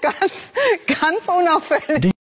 Ganz, ganz unauffällig.